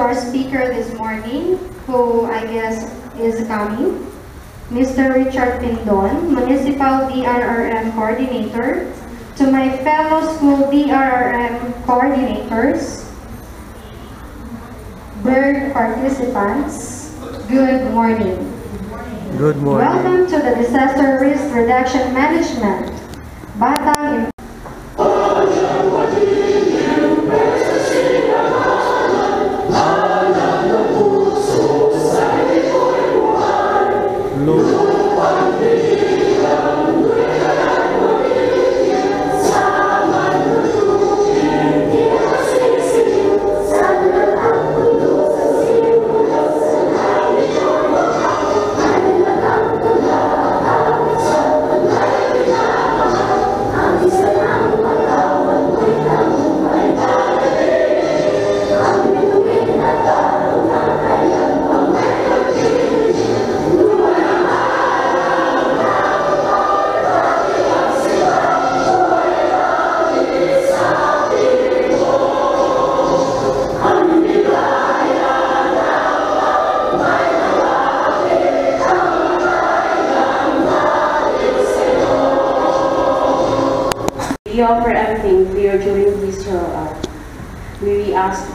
our speaker this morning, who I guess is coming, Mr. Richard Pindon, Municipal DRRM Coordinator, to my fellow school DRRM coordinators, BERT participants, good morning. Good morning. Welcome to the Disaster Risk Reduction Management, Batang no.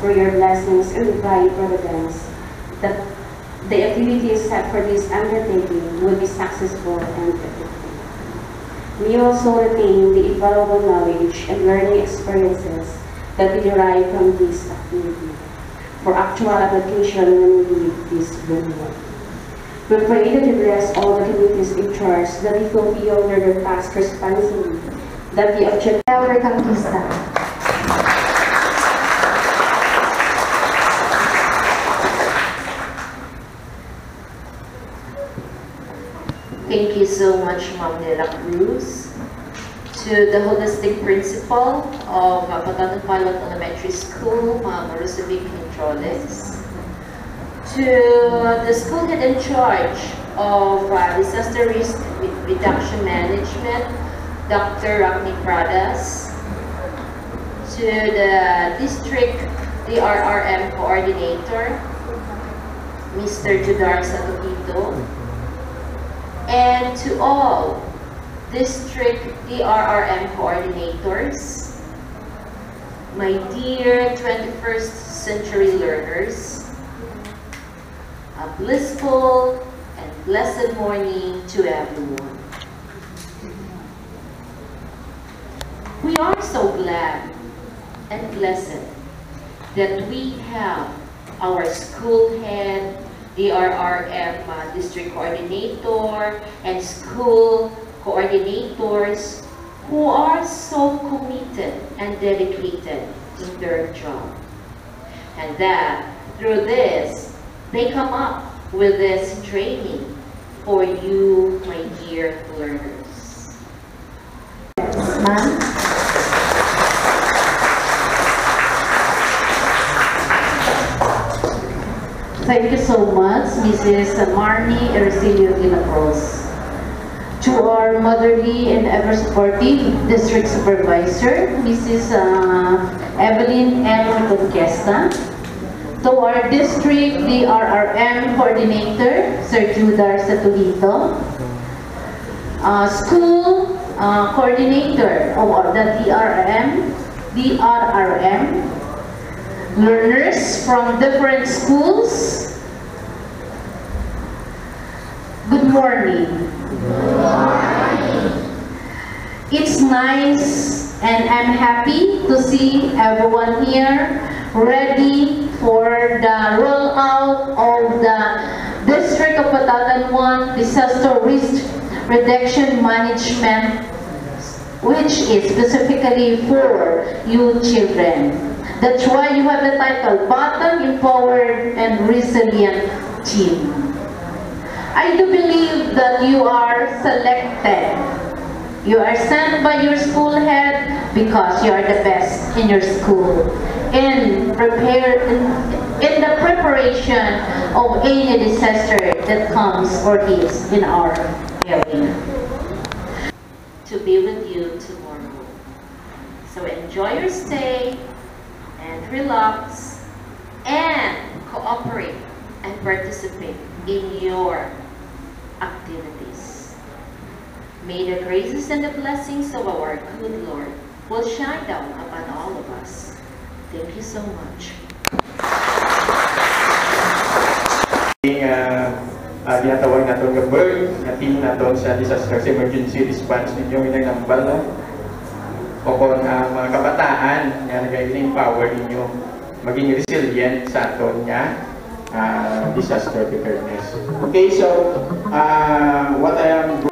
For your blessings and divine providence that the activities set for this undertaking will be successful and effective. You also retain the invaluable knowledge and learning experiences that we derive from this activity for actual application when we leave this world. We pray that you bless all the communities in charge that they fulfill their task responsibly that the objective Elmer Conquista. Thank much, Ma'am Nela Cruz. To the holistic principal of Patanon Pilot Elementary School, Ma'am Rosavic Controles. To the school head in charge of uh, disaster risk reduction management, Dr. Ragni Pradas. To the district DRRM coordinator, Mr. Joedar Satopito and to all district DRRM coordinators, my dear 21st century learners, a blissful and blessed morning to everyone. We are so glad and blessed that we have our school head, DRRM uh, district coordinator, and school coordinators who are so committed and dedicated in their job. And that through this, they come up with this training for you, my dear learners. Ma'am. Thank you so much, Mrs. Marnie Ercilio de la Cruz. To our motherly and ever supportive district supervisor, Mrs. uh, Evelyn M. Conquesta. To our district DRRM coordinator, Sir Joedar Satulito. Uh, school uh, coordinator of the DRRM, DRRM, learners from different schools. Good morning. It's nice and I'm happy to see everyone here ready for the rollout of the District of Pototan 1 Disaster Risk Reduction Management which is specifically for you children. That's why you have the title Batang Empowered and Resilient Team. I do believe that you are selected. You are sent by your school head because you are the best in your school. In prepare in, in the preparation of any disaster that comes or is in our area. to be with you tomorrow. So enjoy your stay and relax and cooperate and participate in your activities. May the graces and the blessings of our good Lord will shine down upon all of us. Thank you so much. Uh, uh, ginatawag natin nga BERT, team natin sa disaster emergency response ninyo inanambal no? O kung uh, mga kabataan. Nga nag-empower ninyo. Maging resilient sa aton nga uh, disaster preparedness. Okay, so uh, what I am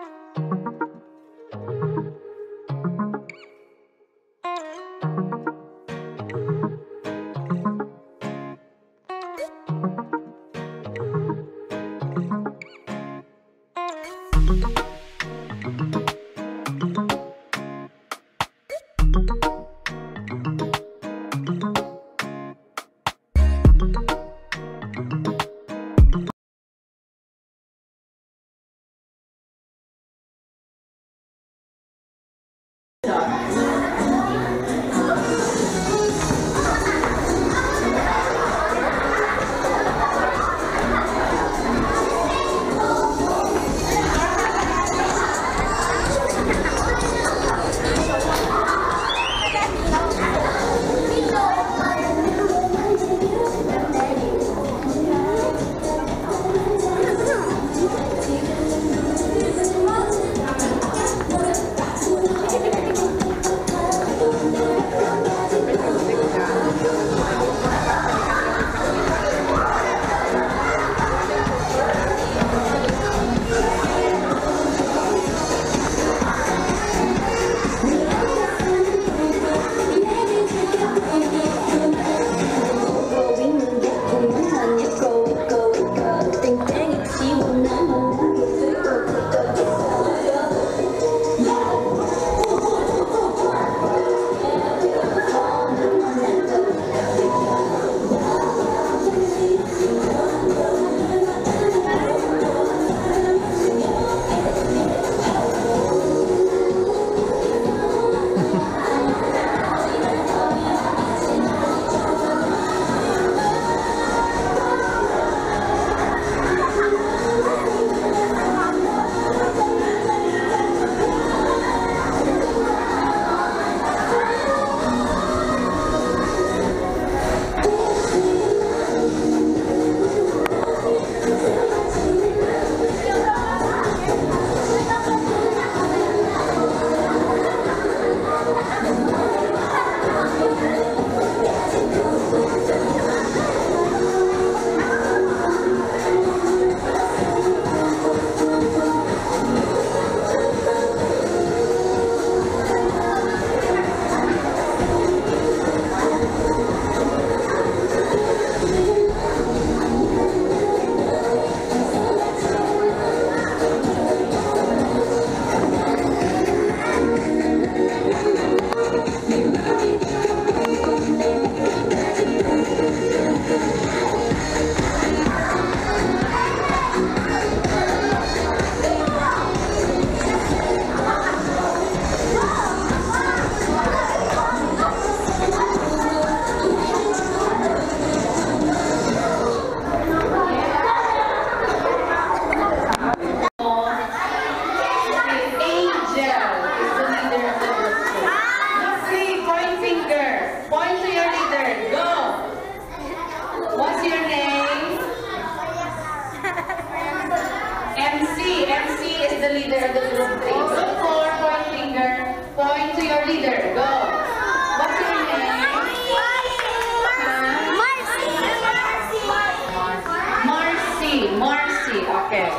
Perfect.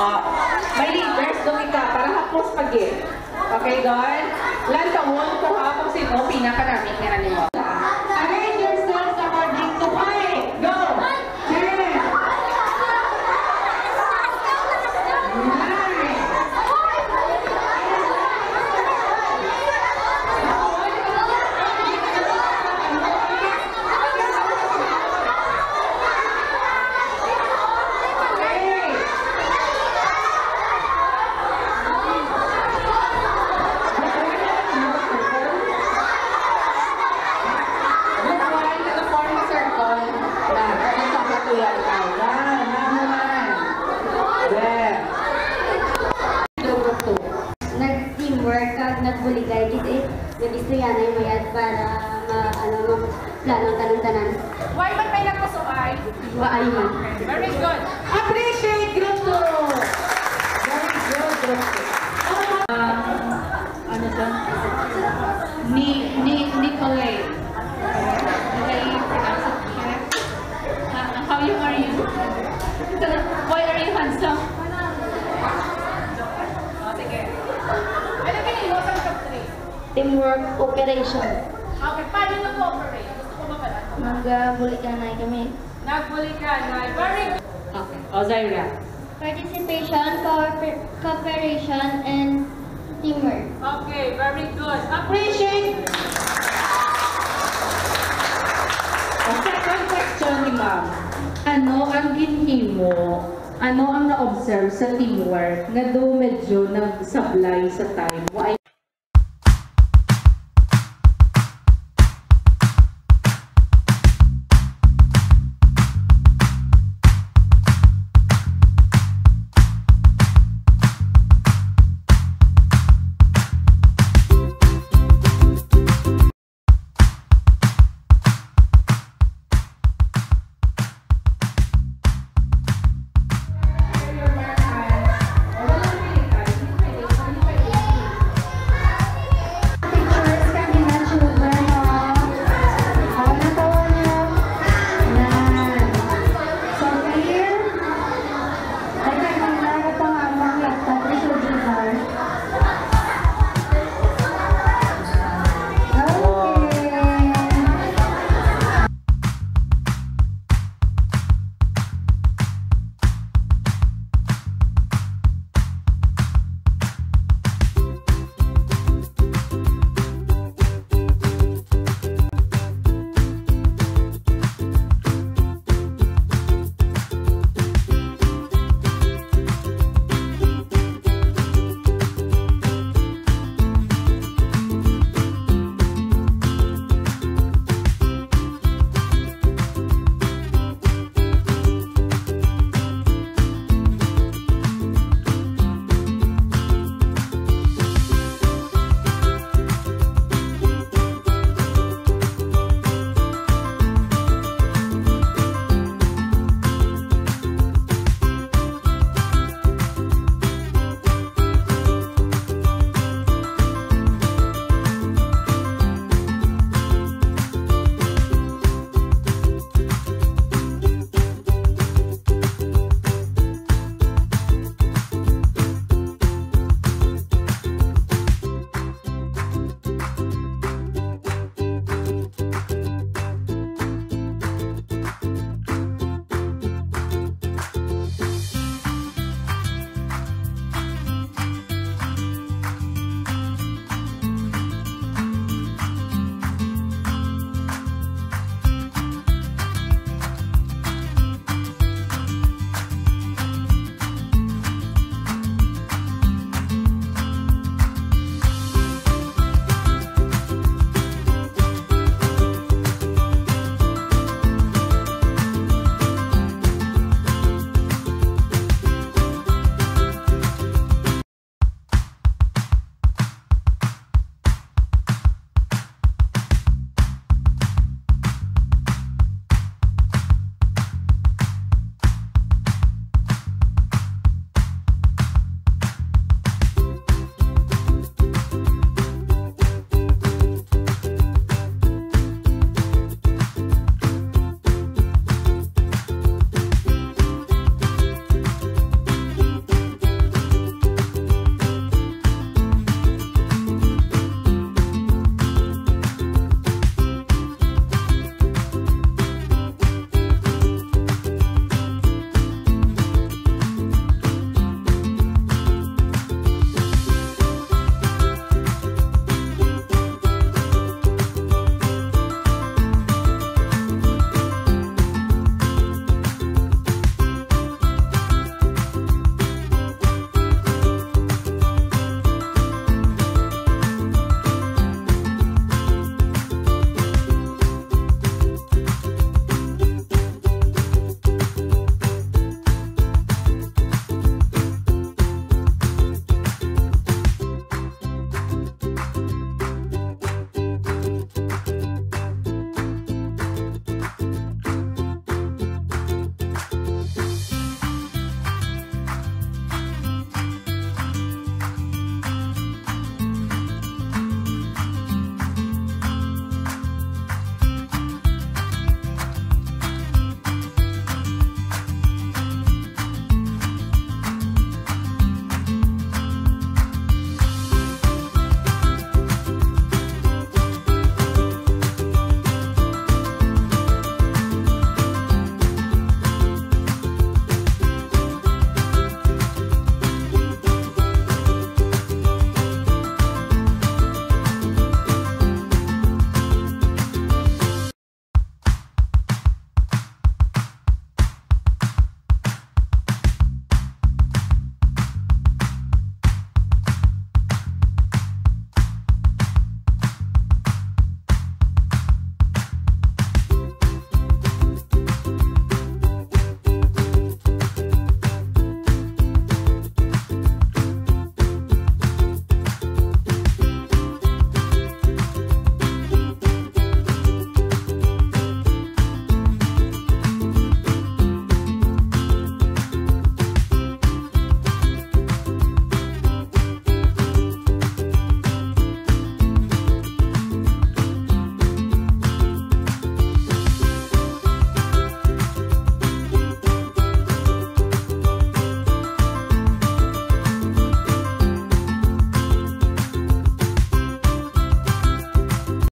Uh, ah, Maylene, verse do kita para hapos pagi. Okay, God? Lang ka wong ko hapos ito, pinakanamit nga ni mo. Teamwork operation. Okay, paano nag-cooperate? Gusto ko mapala. Nagbulikanay kami. Nagbulikan, right? Very good. Okay. Ozaira. Participation, cooperation, and teamwork. Okay, very good. Appreciate. Ang second question ni ma'am. Ano ang ginhimo, ano ang na-observe sa teamwork nga do medyo nagsablay sa time? Wa